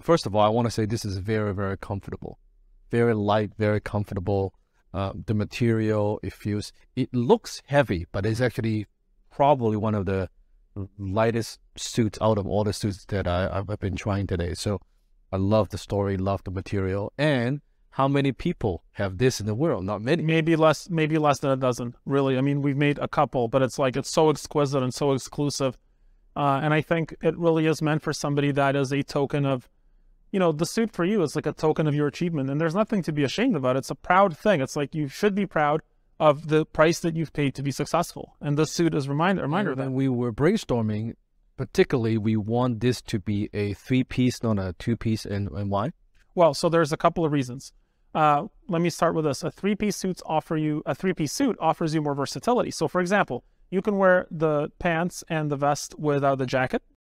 First of all, I want to say this is very, very comfortable, very light, very comfortable. Uh, the material it feels it looks heavy, but it's actually probably one of the lightest suits out of all the suits that I, I've been trying today. So I love the story, love the material, and how many people have this in the world? Not many. Maybe less, maybe less than a dozen. Really, I mean, we've made a couple, but it's like it's so exquisite and so exclusive. Uh, and I think it really is meant for somebody that is a token of, you know, the suit for you is like a token of your achievement, and there's nothing to be ashamed about. It's a proud thing. It's like you should be proud of the price that you've paid to be successful, and the suit is reminder reminder and of that. when we were brainstorming, particularly, we want this to be a three piece, not a two piece, and, and why? Well, so there's a couple of reasons. Uh, let me start with this. A three-piece suits offer you a three-piece suit offers you more versatility. So, for example, you can wear the pants and the vest without the jacket,